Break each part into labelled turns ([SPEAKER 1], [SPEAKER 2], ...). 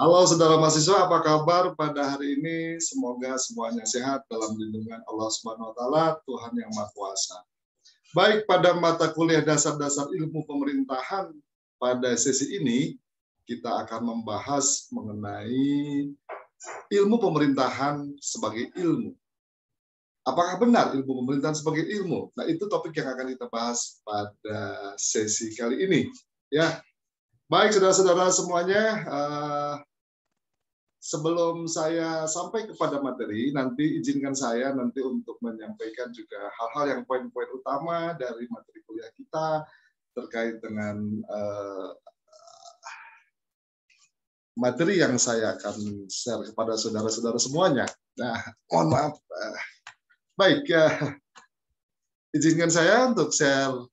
[SPEAKER 1] Halo saudara mahasiswa, apa kabar pada hari ini? Semoga semuanya sehat dalam lindungan Allah Subhanahu wa taala, Tuhan yang Maha Kuasa. Baik pada mata kuliah dasar-dasar ilmu pemerintahan pada sesi ini kita akan membahas mengenai ilmu pemerintahan sebagai ilmu. Apakah benar ilmu pemerintahan sebagai ilmu? Nah, itu topik yang akan kita bahas pada sesi kali ini. Ya, baik saudara-saudara semuanya, uh, sebelum saya sampai kepada materi, nanti izinkan saya nanti untuk menyampaikan juga hal-hal yang poin-poin utama dari materi kuliah kita terkait dengan uh, materi yang saya akan share kepada saudara-saudara semuanya. Nah, mohon maaf. Uh, baik, ya. izinkan saya untuk share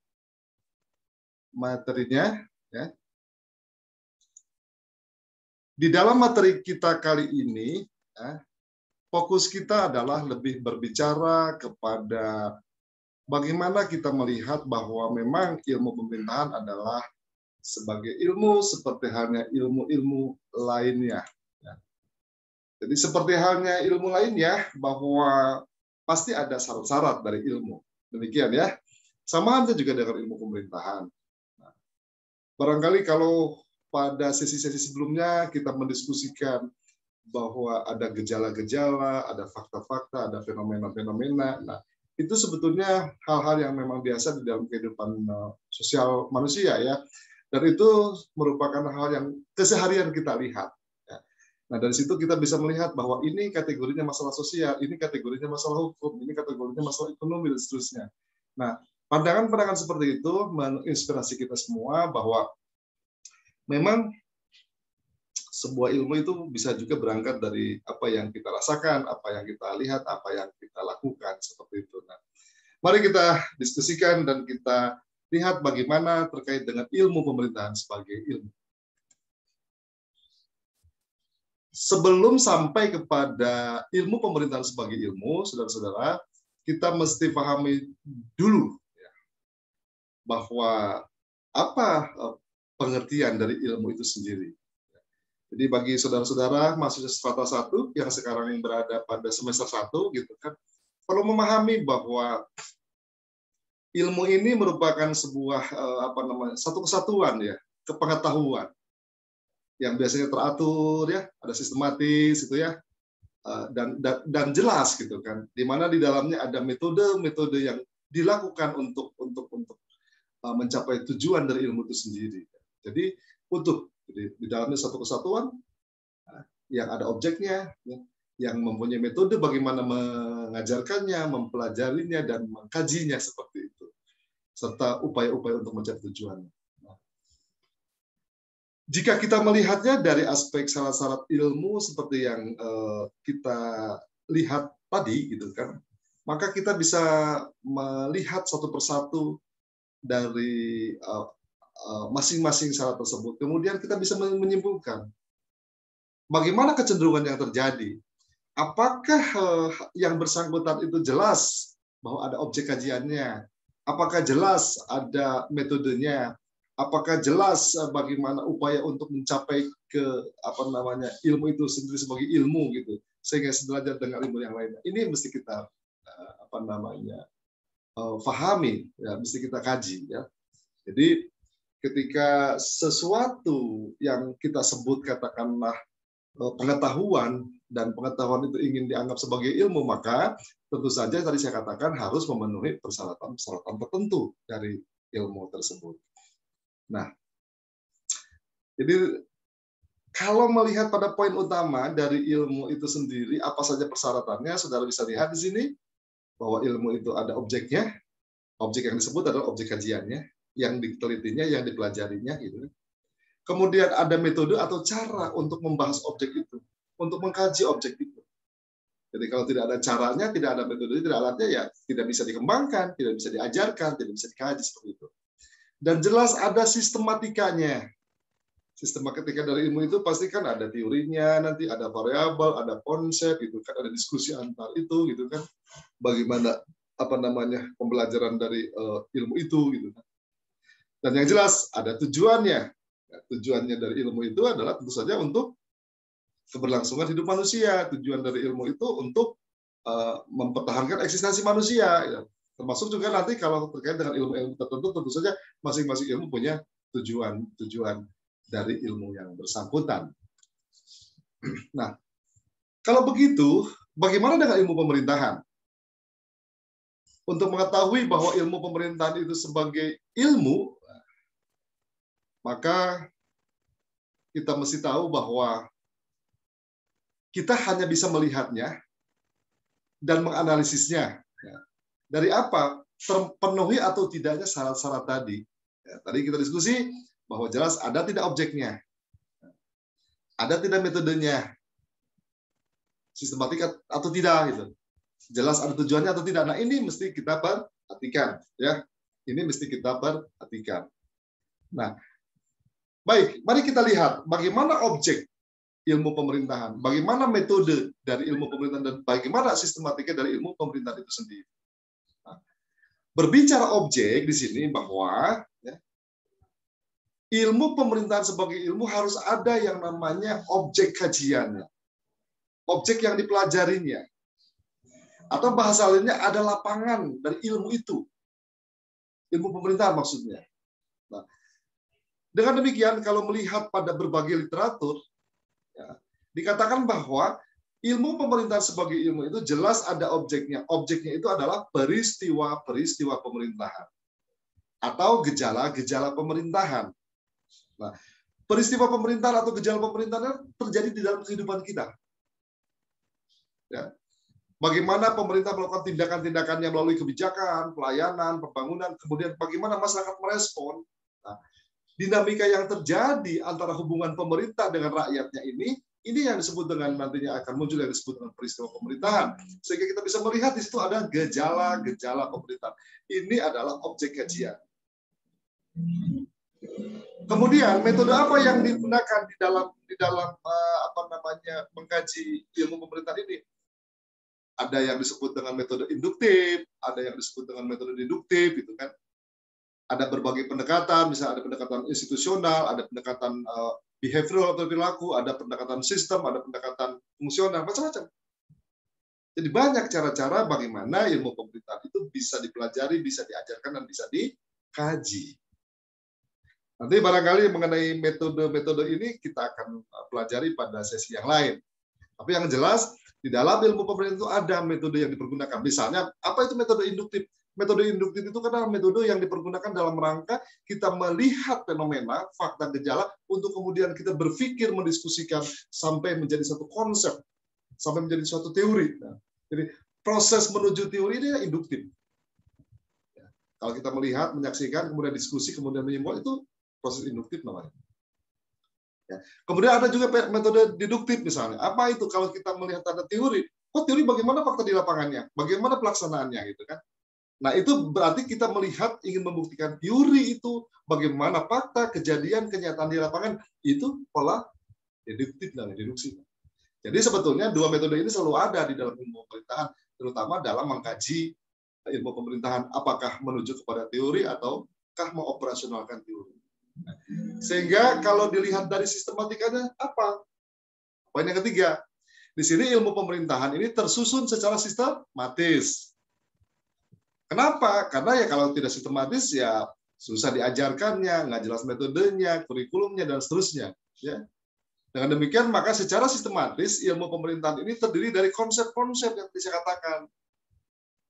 [SPEAKER 1] materinya. Di dalam materi kita kali ini, ya, fokus kita adalah lebih berbicara kepada bagaimana kita melihat bahwa memang ilmu pemerintahan adalah sebagai ilmu seperti halnya ilmu-ilmu lainnya. Ya. Jadi seperti halnya ilmu lainnya bahwa pasti ada syarat-syarat dari ilmu. Demikian ya. Sama halnya juga dengan ilmu pemerintahan. Nah, barangkali kalau pada sesi-sesi sebelumnya kita mendiskusikan bahwa ada gejala-gejala, ada fakta-fakta, ada fenomena-fenomena. Nah, itu sebetulnya hal-hal yang memang biasa di dalam kehidupan uh, sosial manusia ya. Dan itu merupakan hal yang keseharian kita lihat. Ya. Nah dari situ kita bisa melihat bahwa ini kategorinya masalah sosial, ini kategorinya masalah hukum, ini kategorinya masalah ekonomi dan seterusnya. Nah pandangan-pandangan seperti itu menginspirasi kita semua bahwa memang sebuah ilmu itu bisa juga berangkat dari apa yang kita rasakan, apa yang kita lihat, apa yang kita lakukan seperti itu. Nah, mari kita diskusikan dan kita lihat bagaimana terkait dengan ilmu pemerintahan sebagai ilmu. Sebelum sampai kepada ilmu pemerintahan sebagai ilmu, saudara-saudara, kita mesti pahami dulu ya, bahwa apa pengertian dari ilmu itu sendiri. Jadi bagi saudara-saudara mahasiswa strata satu yang sekarang yang berada pada semester satu gitu kan, perlu memahami bahwa ilmu ini merupakan sebuah eh, apa namanya satu kesatuan ya kepengetahuan yang biasanya teratur ya ada sistematis itu ya eh, dan, dan dan jelas gitu kan di mana di dalamnya ada metode-metode yang dilakukan untuk untuk untuk eh, mencapai tujuan dari ilmu itu sendiri jadi utuh. Jadi di dalamnya satu kesatuan nah, yang ada objeknya, ya, yang mempunyai metode bagaimana mengajarkannya, mempelajarinya, dan mengkajinya seperti itu. Serta upaya-upaya untuk mencapai tujuannya. Jika kita melihatnya dari aspek syarat-syarat ilmu seperti yang uh, kita lihat tadi, gitu kan, maka kita bisa melihat satu persatu dari Eh, masing-masing syarat tersebut. Kemudian kita bisa menyimpulkan bagaimana kecenderungan yang terjadi. Apakah eh, yang bersangkutan itu jelas bahwa ada objek kajiannya? Apakah jelas ada metodenya? Apakah jelas eh, bagaimana upaya untuk mencapai ke apa namanya ilmu itu sendiri sebagai ilmu gitu sehingga belajar dengan ilmu yang lainnya. Ini mesti kita apa namanya pahami ya mesti kita kaji ya. Jadi ketika sesuatu yang kita sebut katakanlah eh, pengetahuan dan pengetahuan itu ingin dianggap sebagai ilmu maka tentu saja tadi saya katakan harus memenuhi persyaratan-persyaratan tertentu dari ilmu tersebut. Nah, jadi kalau melihat pada poin utama dari ilmu itu sendiri, apa saja persyaratannya, saudara bisa lihat di sini bahwa ilmu itu ada objeknya, objek yang disebut adalah objek kajiannya, yang ditelitinya, yang dipelajarinya gitu. Kemudian ada metode atau cara untuk membahas objek itu, untuk mengkaji objek itu. Jadi kalau tidak ada caranya, tidak ada metode, tidak alatnya, ya tidak bisa dikembangkan, tidak bisa diajarkan, tidak bisa dikaji seperti itu. Dan jelas ada sistematikanya. Sistematika dari ilmu itu pasti kan ada teorinya, nanti ada variabel, ada konsep, itu kan ada diskusi antar itu, gitu kan. Bagaimana apa namanya pembelajaran dari uh, ilmu itu, gitu kan. Dan yang jelas ada tujuannya. Ya, tujuannya dari ilmu itu adalah tentu saja untuk keberlangsungan hidup manusia. Tujuan dari ilmu itu untuk uh, mempertahankan eksistensi manusia. Ya. Termasuk juga nanti kalau terkait dengan ilmu-ilmu tertentu, tentu saja masing-masing ilmu punya tujuan-tujuan dari ilmu yang bersangkutan. Nah, kalau begitu, bagaimana dengan ilmu pemerintahan? Untuk mengetahui bahwa ilmu pemerintahan itu sebagai ilmu, maka kita mesti tahu bahwa kita hanya bisa melihatnya dan menganalisisnya. Ya. Dari apa? Terpenuhi atau tidaknya syarat-syarat tadi. Ya, tadi kita diskusi bahwa jelas ada tidak objeknya. Ada tidak metodenya. Sistematik atau tidak gitu. Jelas ada tujuannya atau tidak. Nah, ini mesti kita perhatikan ya. Ini mesti kita perhatikan. Nah, baik, mari kita lihat bagaimana objek ilmu pemerintahan. Bagaimana metode dari ilmu pemerintahan dan bagaimana sistematika dari ilmu pemerintahan itu sendiri. Nah, berbicara objek di sini bahwa ya, ilmu pemerintahan sebagai ilmu harus ada yang namanya objek kajiannya. Objek yang dipelajarinya. Atau bahasa lainnya ada lapangan dari ilmu itu. Ilmu pemerintahan maksudnya. Dengan demikian, kalau melihat pada berbagai literatur, Ya. Dikatakan bahwa ilmu pemerintahan sebagai ilmu itu jelas ada objeknya. Objeknya itu adalah peristiwa-peristiwa pemerintahan atau gejala-gejala pemerintahan. Nah, peristiwa pemerintahan atau gejala pemerintahan terjadi di dalam kehidupan kita. Ya. Bagaimana pemerintah melakukan tindakan-tindakannya melalui kebijakan, pelayanan, pembangunan, kemudian bagaimana masyarakat merespon. Nah, dinamika yang terjadi antara hubungan pemerintah dengan rakyatnya ini ini yang disebut dengan nantinya akan muncul yang disebut dengan peristiwa pemerintahan. Sehingga kita bisa melihat di situ ada gejala-gejala pemerintahan. Ini adalah objek kajian. Kemudian metode apa yang digunakan di dalam di dalam eh, apa namanya mengkaji ilmu pemerintahan ini? Ada yang disebut dengan metode induktif ada yang disebut dengan metode deduktif gitu kan ada berbagai pendekatan, misalnya ada pendekatan institusional, ada pendekatan uh, behavioral atau perilaku, ada pendekatan sistem, ada pendekatan fungsional, macam-macam. Jadi banyak cara-cara bagaimana ilmu pemerintahan itu bisa dipelajari, bisa diajarkan, dan bisa dikaji. Nanti barangkali mengenai metode-metode ini kita akan eh, pelajari pada sesi yang lain. Tapi yang jelas, di dalam ilmu pemerintahan itu ada metode yang dipergunakan. Misalnya, apa itu metode induktif? Metode induktif itu kan metode yang dipergunakan dalam rangka kita melihat fenomena, fakta, gejala, untuk kemudian kita berpikir, mendiskusikan sampai menjadi satu konsep, sampai menjadi suatu teori. Nah, jadi proses menuju teori ini induktif. Ya, kalau kita melihat, menyaksikan, kemudian diskusi, kemudian menyimpulkan itu proses induktif namanya. Ya. Kemudian ada juga metode deduktif misalnya. Apa itu kalau kita melihat ada teori? Oh teori bagaimana fakta di lapangannya? Bagaimana pelaksanaannya gitu kan? Nah, itu berarti kita melihat ingin membuktikan teori itu bagaimana fakta, kejadian, kenyataan di lapangan itu pola deduktif dan deduksi. Jadi sebetulnya dua metode ini selalu ada di dalam ilmu pemerintahan, terutama dalam mengkaji ilmu pemerintahan apakah menuju kepada teori ataukah mengoperasionalkan teori. Sehingga kalau dilihat dari sistematikanya apa? Poin yang ketiga, di sini ilmu pemerintahan ini tersusun secara sistematis. Kenapa? Karena ya kalau tidak sistematis ya susah diajarkannya, nggak jelas metodenya, kurikulumnya dan seterusnya. Ya. Dengan demikian maka secara sistematis ilmu pemerintahan ini terdiri dari konsep-konsep yang bisa katakan.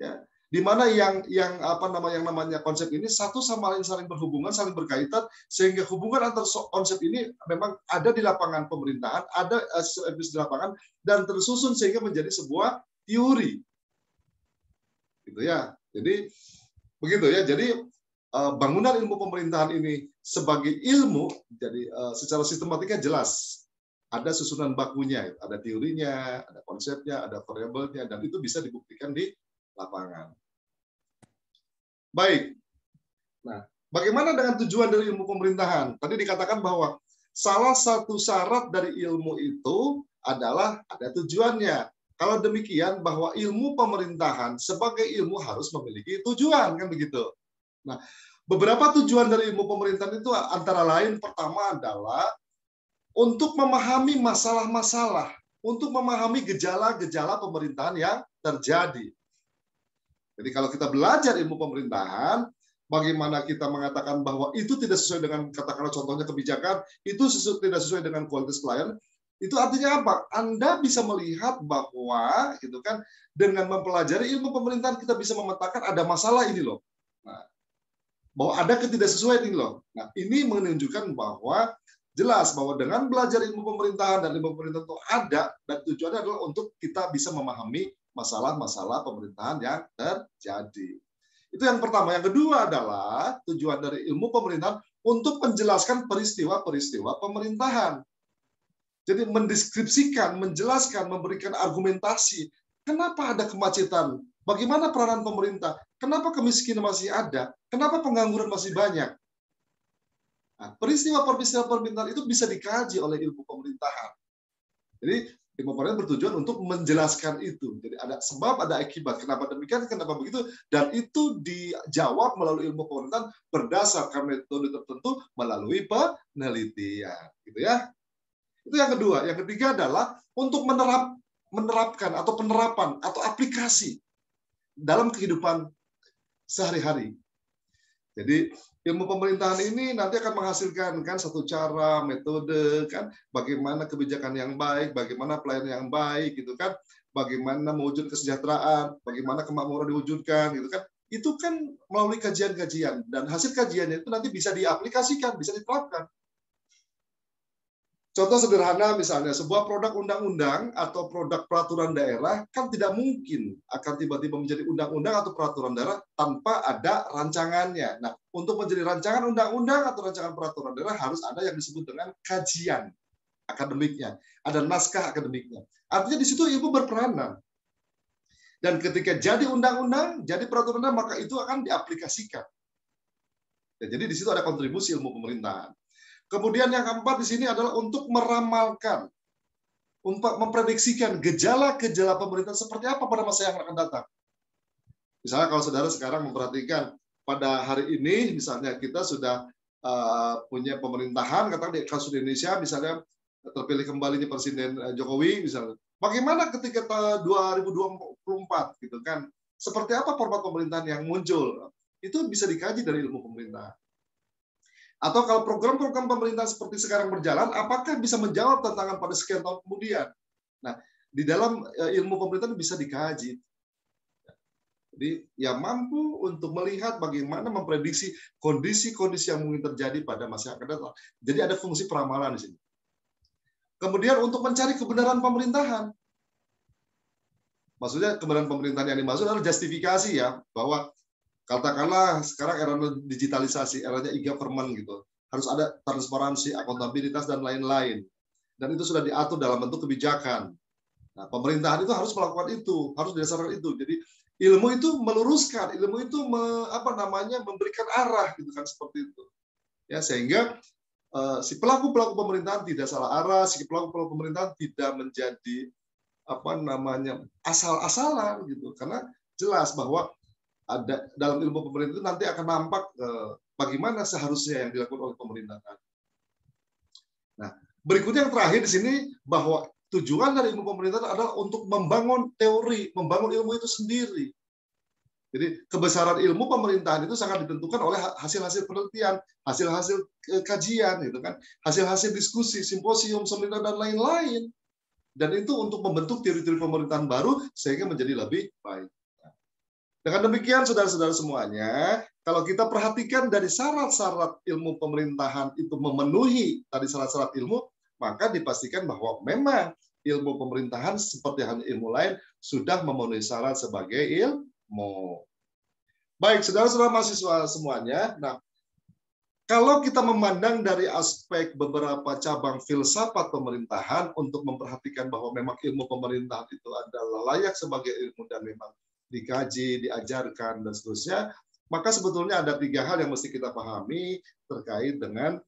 [SPEAKER 1] Ya, di mana yang yang apa namanya yang namanya konsep ini satu sama lain saling berhubungan, saling berkaitan sehingga hubungan antar konsep ini memang ada di lapangan pemerintahan, ada uh, di lapangan dan tersusun sehingga menjadi sebuah teori. Gitu ya. Jadi begitu ya. Jadi eh, bangunan ilmu pemerintahan ini sebagai ilmu jadi eh, secara sistematika jelas ada susunan bakunya, ada teorinya, ada konsepnya, ada variabelnya, dan itu bisa dibuktikan di lapangan. Baik. Nah, bagaimana dengan tujuan dari ilmu pemerintahan? Tadi dikatakan bahwa salah satu syarat dari ilmu itu adalah ada tujuannya. Kalau demikian bahwa ilmu pemerintahan sebagai ilmu harus memiliki tujuan kan begitu. Nah, beberapa tujuan dari ilmu pemerintahan itu antara lain pertama adalah untuk memahami masalah-masalah, untuk memahami gejala-gejala pemerintahan yang terjadi. Jadi kalau kita belajar ilmu pemerintahan, bagaimana kita mengatakan bahwa itu tidak sesuai dengan katakanlah contohnya kebijakan, itu sesuai, tidak sesuai dengan kualitas pelayanan, itu artinya apa? Anda bisa melihat bahwa gitu kan dengan mempelajari ilmu pemerintahan kita bisa memetakan ada masalah ini loh. Nah, bahwa ada ketidaksesuaian ini loh. Nah, ini menunjukkan bahwa jelas bahwa dengan belajar ilmu pemerintahan dan ilmu pemerintahan itu ada dan tujuannya adalah untuk kita bisa memahami masalah-masalah pemerintahan yang terjadi. Itu yang pertama. Yang kedua adalah tujuan dari ilmu pemerintahan untuk menjelaskan peristiwa-peristiwa pemerintahan. Jadi mendeskripsikan, menjelaskan, memberikan argumentasi. Kenapa ada kemacetan? Bagaimana peranan pemerintah? Kenapa kemiskinan masih ada? Kenapa pengangguran masih banyak? Nah, peristiwa-peristiwa pemerintahan itu bisa dikaji oleh ilmu pemerintahan. Jadi ilmu pemerintahan bertujuan untuk menjelaskan itu. Jadi ada sebab, ada akibat. Kenapa demikian, kenapa begitu, dan itu dijawab melalui ilmu pemerintahan berdasarkan metode tertentu melalui penelitian. Gitu ya. Itu yang kedua. Yang ketiga adalah untuk menerap menerapkan atau penerapan atau aplikasi dalam kehidupan sehari-hari. Jadi ilmu pemerintahan ini nanti akan menghasilkan kan satu cara, metode kan bagaimana kebijakan yang baik, bagaimana pelayanan yang baik gitu kan, bagaimana mewujud kesejahteraan, bagaimana kemakmuran diwujudkan gitu kan. Itu kan melalui kajian-kajian dan hasil kajiannya itu nanti bisa diaplikasikan, bisa diterapkan. Contoh sederhana misalnya sebuah produk undang-undang atau produk peraturan daerah kan tidak mungkin akan tiba-tiba menjadi undang-undang atau peraturan daerah tanpa ada rancangannya. Nah, untuk menjadi rancangan undang-undang atau rancangan peraturan daerah harus ada yang disebut dengan kajian akademiknya, ada naskah akademiknya. Artinya di situ ibu berperanan. Dan ketika jadi undang-undang, jadi peraturan daerah, maka itu akan diaplikasikan. Ya, jadi di situ ada kontribusi ilmu pemerintahan. Kemudian yang keempat di sini adalah untuk meramalkan, untuk memprediksikan gejala-gejala pemerintah seperti apa pada masa yang akan datang. Misalnya kalau saudara sekarang memperhatikan pada hari ini, misalnya kita sudah uh, punya pemerintahan, katakan di kasus Indonesia, misalnya terpilih kembali Presiden eh, Jokowi, misalnya. Bagaimana ketika 2024 gitu kan? Seperti apa format pemerintahan yang muncul? Itu bisa dikaji dari ilmu pemerintahan. Atau kalau program-program pemerintah seperti sekarang berjalan, apakah bisa menjawab tantangan pada sekian tahun kemudian? Nah, di dalam e, ilmu pemerintahan bisa dikaji. Jadi, ya mampu untuk melihat bagaimana memprediksi kondisi-kondisi yang mungkin terjadi pada masa akan datang. Jadi ada fungsi peramalan di sini. Kemudian untuk mencari kebenaran pemerintahan. Maksudnya kebenaran pemerintahan yang dimaksud adalah justifikasi ya, bahwa katakanlah sekarang era digitalisasi, eranya e-government gitu. Harus ada transparansi, akuntabilitas dan lain-lain. Dan itu sudah diatur dalam bentuk kebijakan. Nah, pemerintahan itu harus melakukan itu, harus didasarkan itu. Jadi ilmu itu meluruskan, ilmu itu me, apa namanya memberikan arah gitu kan seperti itu. Ya, sehingga uh, si pelaku-pelaku pemerintahan tidak salah arah, si pelaku-pelaku pemerintahan tidak menjadi apa namanya asal-asalan gitu. Karena jelas bahwa ada dalam ilmu pemerintah itu nanti akan nampak eh, bagaimana seharusnya yang dilakukan oleh pemerintah. Nah, berikutnya yang terakhir di sini bahwa tujuan dari ilmu pemerintah adalah untuk membangun teori, membangun ilmu itu sendiri. Jadi kebesaran ilmu pemerintahan itu sangat ditentukan oleh hasil-hasil penelitian, hasil-hasil eh, kajian, gitu kan, hasil-hasil diskusi, simposium, seminar dan lain-lain. Dan itu untuk membentuk teori-teori pemerintahan baru sehingga menjadi lebih baik. Dengan demikian, saudara-saudara semuanya, kalau kita perhatikan dari syarat-syarat ilmu pemerintahan itu memenuhi tadi syarat-syarat ilmu, maka dipastikan bahwa memang ilmu pemerintahan seperti ilmu lain sudah memenuhi syarat sebagai ilmu. Baik, saudara-saudara mahasiswa semuanya. Nah, kalau kita memandang dari aspek beberapa cabang filsafat pemerintahan untuk memperhatikan bahwa memang ilmu pemerintahan itu adalah layak sebagai ilmu dan memang dikaji, diajarkan, dan seterusnya, maka sebetulnya ada tiga hal yang mesti kita pahami terkait dengan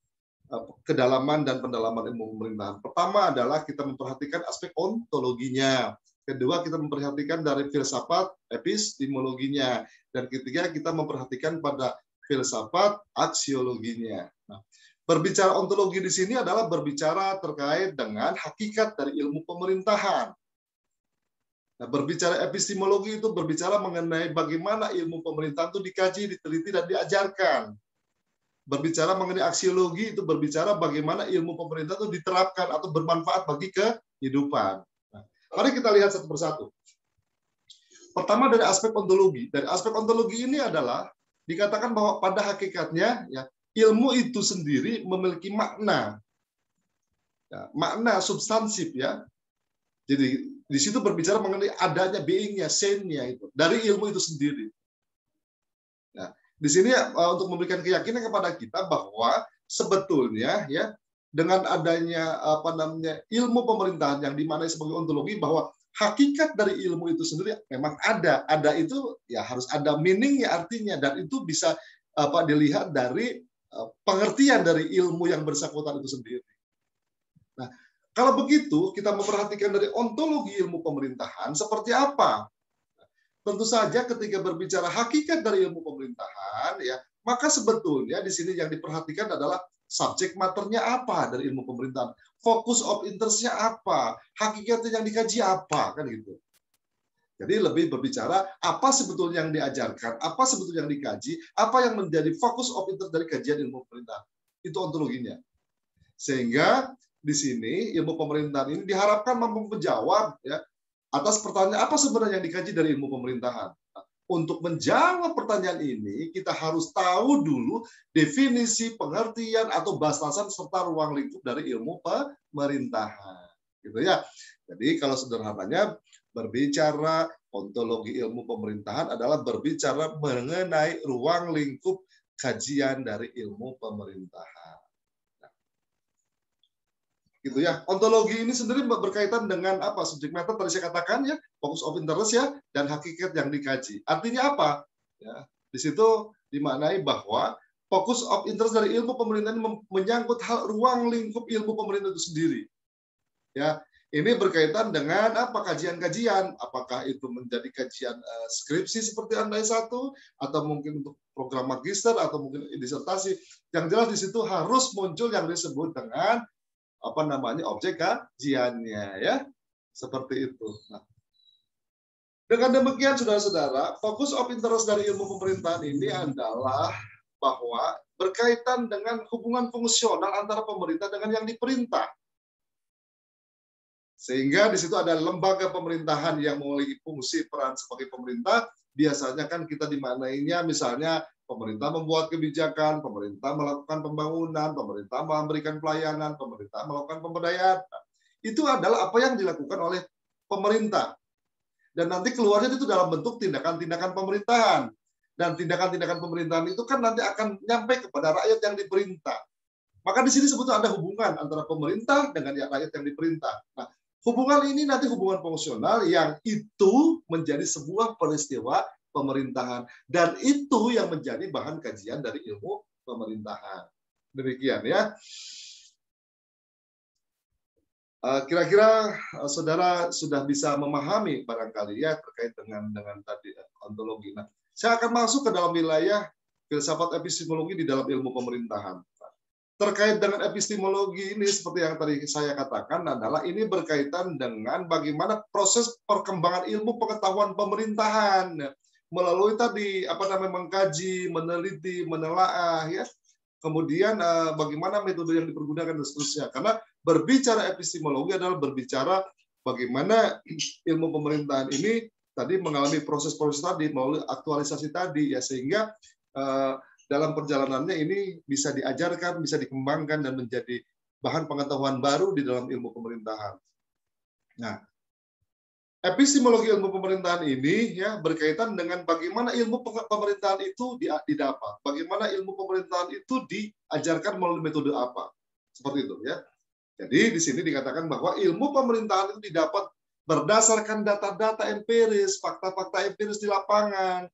[SPEAKER 1] eh, kedalaman dan pendalaman ilmu pemerintahan. Pertama adalah kita memperhatikan aspek ontologinya. Kedua, kita memperhatikan dari filsafat epistemologinya. Dan ketiga, kita memperhatikan pada filsafat aksiologinya. Nah, Berbicara ontologi di sini adalah berbicara terkait dengan hakikat dari ilmu pemerintahan. Nah, berbicara epistemologi itu berbicara mengenai bagaimana ilmu pemerintahan itu dikaji, diteliti, dan diajarkan. Berbicara mengenai aksiologi itu berbicara bagaimana ilmu pemerintah itu diterapkan atau bermanfaat bagi kehidupan. Nah, mari kita lihat satu persatu. Pertama dari aspek ontologi. Dari aspek ontologi ini adalah dikatakan bahwa pada hakikatnya ya ilmu itu sendiri memiliki makna. Ya, makna substansif ya. Jadi di situ berbicara mengenai adanya beingnya, sennya itu dari ilmu itu sendiri. Nah, di sini uh, untuk memberikan keyakinan kepada kita bahwa sebetulnya ya dengan adanya apa namanya ilmu pemerintahan yang dimaknai sebagai ontologi bahwa hakikat dari ilmu itu sendiri memang ada. Ada itu ya harus ada meaningnya artinya dan itu bisa apa dilihat dari eh, pengertian dari ilmu yang bersangkutan itu sendiri. Nah, kalau begitu kita memperhatikan dari ontologi ilmu pemerintahan seperti apa? Tentu saja ketika berbicara hakikat dari ilmu pemerintahan ya, maka sebetulnya di sini yang diperhatikan adalah subjek maternya apa dari ilmu pemerintahan, fokus of interestnya apa, hakikatnya yang dikaji apa, kan gitu. Jadi lebih berbicara apa sebetulnya yang diajarkan, apa sebetulnya yang dikaji, apa yang menjadi fokus of interest dari kajian ilmu pemerintahan. Itu ontologinya. Sehingga di sini ilmu pemerintahan ini diharapkan mampu menjawab ya atas pertanyaan apa sebenarnya yang dikaji dari ilmu pemerintahan untuk menjawab pertanyaan ini, kita harus tahu dulu definisi, pengertian, atau batasan serta ruang lingkup dari ilmu pemerintahan. Gitu ya. Jadi kalau sederhananya berbicara ontologi ilmu pemerintahan adalah berbicara mengenai ruang lingkup kajian dari ilmu pemerintahan gitu ya. Ontologi ini sendiri berkaitan dengan apa? Subjek matter tadi saya katakan ya, fokus of interest ya, dan hakikat yang dikaji. Artinya apa? Ya, di situ dimaknai bahwa fokus of interest dari ilmu pemerintahan menyangkut hal ruang lingkup ilmu pemerintah itu sendiri. Ya, ini berkaitan dengan apa kajian-kajian, apakah itu menjadi kajian uh, skripsi seperti anda satu, atau mungkin untuk program magister atau mungkin disertasi. Yang jelas di situ harus muncul yang disebut dengan apa namanya objek kajiannya ya seperti itu. Nah, dengan demikian saudara-saudara, fokus of interest dari ilmu pemerintahan ini adalah bahwa berkaitan dengan hubungan fungsional antara pemerintah dengan yang diperintah. Sehingga di situ ada lembaga pemerintahan yang memiliki fungsi peran sebagai pemerintah, biasanya kan kita dimaknainya misalnya pemerintah membuat kebijakan, pemerintah melakukan pembangunan, pemerintah memberikan pelayanan, pemerintah melakukan pemberdayaan. Itu adalah apa yang dilakukan oleh pemerintah. Dan nanti keluarnya itu dalam bentuk tindakan-tindakan pemerintahan. Dan tindakan-tindakan pemerintahan itu kan nanti akan nyampe kepada rakyat yang diperintah. Maka di sini sebetulnya ada hubungan antara pemerintah dengan rakyat yang diperintah. Nah, hubungan ini nanti hubungan fungsional yang itu menjadi sebuah peristiwa pemerintahan. Dan itu yang menjadi bahan kajian dari ilmu pemerintahan. Demikian ya. Eh, kira-kira uh, saudara sudah bisa memahami barangkali ya terkait dengan dengan tadi eh, ontologi. Nah, saya akan masuk ke dalam wilayah filsafat epistemologi di dalam ilmu pemerintahan. Terkait dengan epistemologi ini seperti yang tadi saya katakan adalah ini berkaitan dengan bagaimana proses perkembangan ilmu pengetahuan pemerintahan melalui tadi apa namanya mengkaji, meneliti, menelaah ya. Kemudian uh, bagaimana metode yang dipergunakan dan seterusnya. Karena berbicara epistemologi adalah berbicara bagaimana ilmu pemerintahan ini tadi mengalami proses-proses tadi melalui aktualisasi tadi ya sehingga uh, dalam perjalanannya ini bisa diajarkan, bisa dikembangkan dan menjadi bahan pengetahuan baru di dalam ilmu pemerintahan. Nah, epistemologi ilmu pemerintahan ini ya berkaitan dengan bagaimana ilmu pemerintahan itu didapat, bagaimana ilmu pemerintahan itu diajarkan melalui metode apa, seperti itu ya. Jadi di sini dikatakan bahwa ilmu pemerintahan itu didapat berdasarkan data-data empiris, fakta-fakta empiris di lapangan.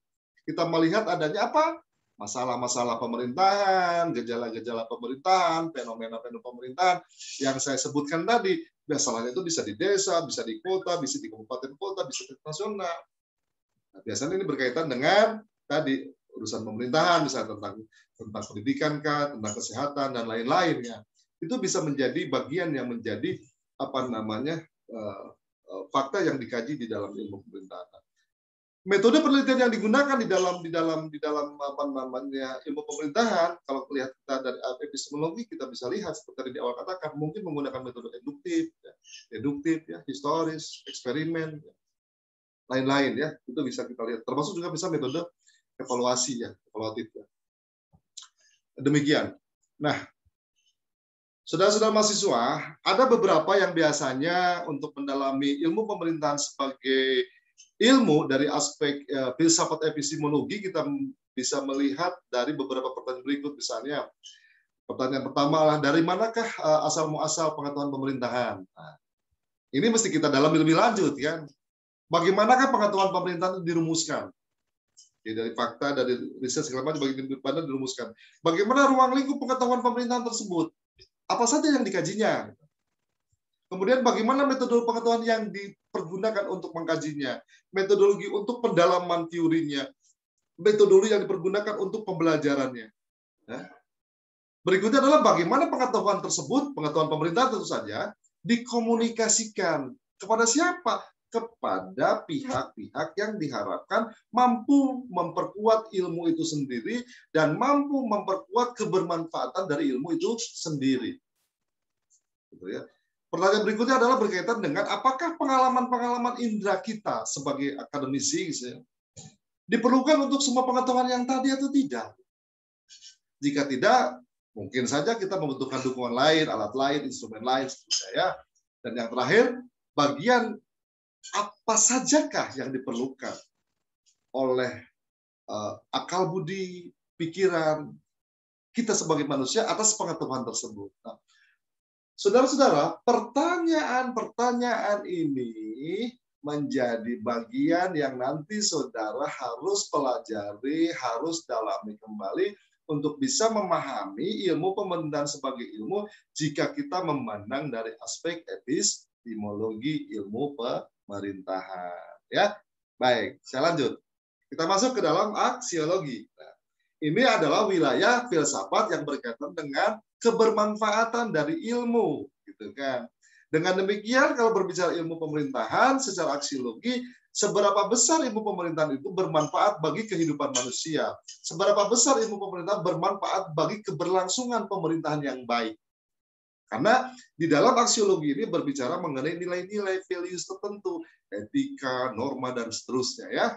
[SPEAKER 1] Kita melihat adanya apa? Masalah-masalah pemerintahan, gejala-gejala pemerintahan, fenomena-fenomena pemerintahan yang saya sebutkan tadi Masalahnya itu bisa di desa, bisa di kota, bisa di kabupaten kota, bisa di nasional. Nah, biasanya ini berkaitan dengan tadi urusan pemerintahan, misalnya tentang tentang pendidikan kah, tentang kesehatan dan lain-lainnya. Itu bisa menjadi bagian yang menjadi apa namanya uh, uh, fakta yang dikaji di dalam ilmu pemerintahan metode penelitian yang digunakan di dalam di dalam di dalam apa namanya ilmu pemerintahan kalau melihat kita dari epistemologi kita bisa lihat seperti di awal katakan mungkin menggunakan metode induktif ya, deduktif ya historis eksperimen ya, lain-lain ya itu bisa kita lihat. Termasuk juga bisa metode evaluasi ya evaluatif ya. Demikian. Nah Saudara-saudara mahasiswa, ada beberapa yang biasanya untuk mendalami ilmu pemerintahan sebagai ilmu dari aspek uh, filsafat epistemologi kita bisa melihat dari beberapa pertanyaan berikut misalnya. Pertanyaan pertama adalah dari manakah uh, asal muasal pengetahuan pemerintahan? Nah, ini mesti kita dalam lebih lanjut kan? Bagaimanakah pengetahuan pemerintahan itu dirumuskan? Ya, dari fakta dari riset segala macam bagaimana dirumuskan. Bagaimana ruang lingkup pengetahuan pemerintahan tersebut? Apa saja yang dikajinya? Kemudian bagaimana metode pengetahuan yang dipergunakan untuk mengkajinya, metodologi untuk pendalaman teorinya, metodologi yang dipergunakan untuk pembelajarannya. Ya. Berikutnya adalah bagaimana pengetahuan tersebut, pengetahuan pemerintah tentu saja, dikomunikasikan kepada siapa? Kepada pihak-pihak yang diharapkan mampu memperkuat ilmu itu sendiri dan mampu memperkuat kebermanfaatan dari ilmu itu sendiri. Gitu ya. Pertanyaan berikutnya adalah berkaitan dengan apakah pengalaman-pengalaman indera kita sebagai akademisi ya, diperlukan untuk semua pengetahuan yang tadi atau tidak. Jika tidak, mungkin saja kita membutuhkan dukungan lain, alat lain, instrumen lain, seterusnya ya. Dan yang terakhir, bagian apa sajakah yang diperlukan oleh uh, akal budi, pikiran kita sebagai manusia atas pengetahuan tersebut. Nah, Saudara-saudara, pertanyaan-pertanyaan ini menjadi bagian yang nanti saudara harus pelajari, harus dalami kembali untuk bisa memahami ilmu pemerintahan sebagai ilmu jika kita memandang dari aspek epistemologi ilmu pemerintahan. Ya, baik. Saya lanjut. Kita masuk ke dalam aksiologi. Ini adalah wilayah filsafat yang berkaitan dengan kebermanfaatan dari ilmu gitu kan. Dengan demikian kalau berbicara ilmu pemerintahan secara aksiologi seberapa besar ilmu pemerintahan itu bermanfaat bagi kehidupan manusia, seberapa besar ilmu pemerintahan bermanfaat bagi keberlangsungan pemerintahan yang baik. Karena di dalam aksiologi ini berbicara mengenai nilai-nilai values tertentu, etika, norma dan seterusnya ya.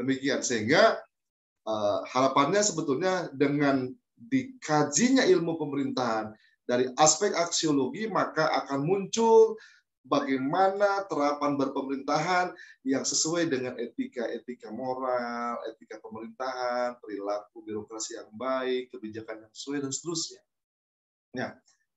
[SPEAKER 1] Demikian sehingga harapannya sebetulnya dengan dikajinya ilmu pemerintahan dari aspek aksiologi, maka akan muncul bagaimana terapan berpemerintahan yang sesuai dengan etika-etika moral, etika pemerintahan, perilaku birokrasi yang baik, kebijakan yang sesuai, dan seterusnya. Ya,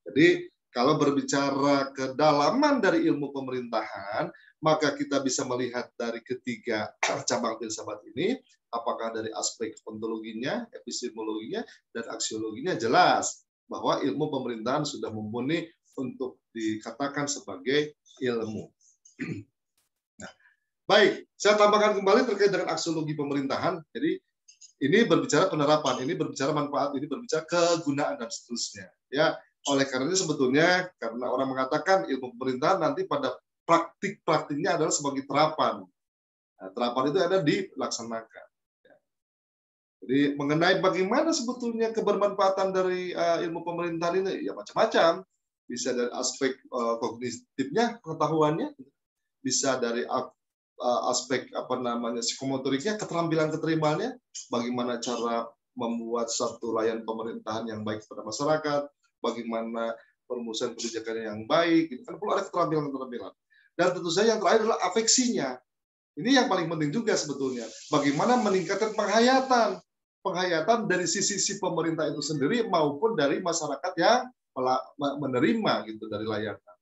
[SPEAKER 1] jadi kalau berbicara kedalaman dari ilmu pemerintahan, maka kita bisa melihat dari ketiga cabang filsafat ini, apakah dari aspek ontologinya, epistemologinya, dan aksiologinya jelas bahwa ilmu pemerintahan sudah mumpuni untuk dikatakan sebagai ilmu. Nah, baik, saya tambahkan kembali terkait dengan aksiologi pemerintahan. Jadi ini berbicara penerapan, ini berbicara manfaat, ini berbicara kegunaan dan seterusnya. Ya, oleh karena itu sebetulnya karena orang mengatakan ilmu pemerintahan nanti pada praktik-praktiknya adalah sebagai terapan. Nah, terapan itu ada dilaksanakan. Jadi mengenai bagaimana sebetulnya kebermanfaatan dari uh, ilmu pemerintahan ini, ya macam-macam. Bisa dari aspek uh, kognitifnya, pengetahuannya, bisa dari uh, aspek apa namanya psikomotoriknya, keterampilan keterimaannya, bagaimana cara membuat satu layan pemerintahan yang baik kepada masyarakat, bagaimana perumusan kebijakan yang baik, itu kan perlu ada keterampilan-keterampilan. Dan tentu saja yang terakhir adalah afeksinya. Ini yang paling penting juga sebetulnya. Bagaimana meningkatkan penghayatan. Penghayatan dari sisi-sisi pemerintah itu sendiri maupun dari masyarakat yang menerima gitu dari layanan.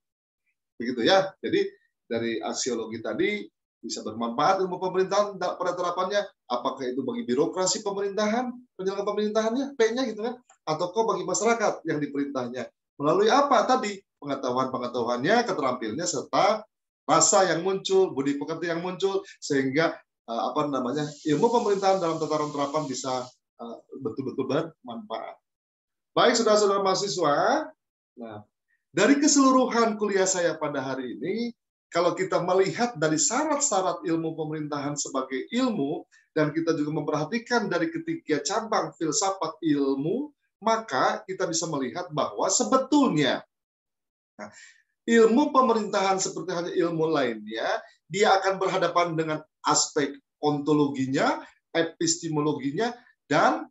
[SPEAKER 1] Begitu ya. Jadi dari aksiologi tadi bisa bermanfaat ilmu pemerintahan pada terapannya apakah itu bagi birokrasi pemerintahan penyelenggara pemerintahannya P-nya gitu kan ataukah bagi masyarakat yang diperintahnya melalui apa tadi pengetahuan pengetahuannya keterampilannya serta rasa yang muncul, budi pekerti yang muncul, sehingga uh, apa namanya ilmu pemerintahan dalam tataran terapan bisa uh, betul-betul bermanfaat. Baik saudara-saudara mahasiswa, nah dari keseluruhan kuliah saya pada hari ini, kalau kita melihat dari syarat-syarat ilmu pemerintahan sebagai ilmu, dan kita juga memperhatikan dari ketiga cabang filsafat ilmu, maka kita bisa melihat bahwa sebetulnya nah, ilmu pemerintahan seperti halnya ilmu lainnya, dia akan berhadapan dengan aspek ontologinya, epistemologinya, dan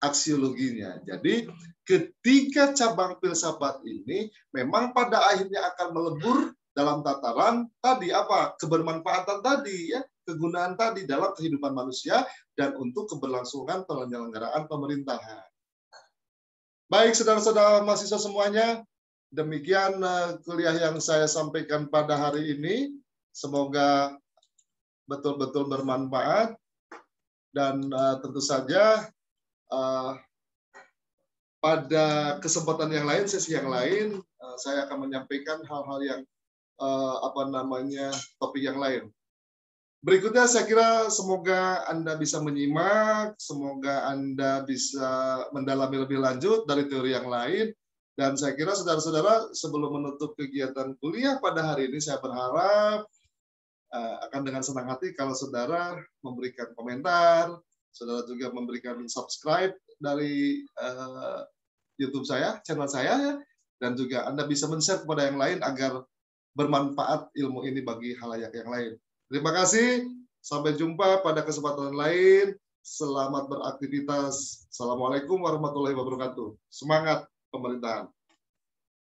[SPEAKER 1] aksiologinya. Jadi ketiga cabang filsafat ini memang pada akhirnya akan melebur dalam tataran tadi apa kebermanfaatan tadi ya kegunaan tadi dalam kehidupan manusia dan untuk keberlangsungan penyelenggaraan pemerintahan. Baik saudara-saudara mahasiswa semuanya, demikian uh, kuliah yang saya sampaikan pada hari ini. Semoga betul-betul bermanfaat dan uh, tentu saja uh, pada kesempatan yang lain, sesi yang lain, saya akan menyampaikan hal-hal yang apa namanya topik yang lain. Berikutnya saya kira semoga Anda bisa menyimak, semoga Anda bisa mendalami lebih lanjut dari teori yang lain. Dan saya kira saudara-saudara sebelum menutup kegiatan kuliah pada hari ini saya berharap akan dengan senang hati kalau saudara memberikan komentar, saudara juga memberikan subscribe dari uh, YouTube saya, channel saya, ya, dan juga Anda bisa men-share kepada yang lain agar bermanfaat ilmu ini bagi halayak yang lain. Terima kasih, sampai jumpa pada kesempatan lain. Selamat beraktivitas. Assalamualaikum warahmatullahi wabarakatuh. Semangat pemerintahan.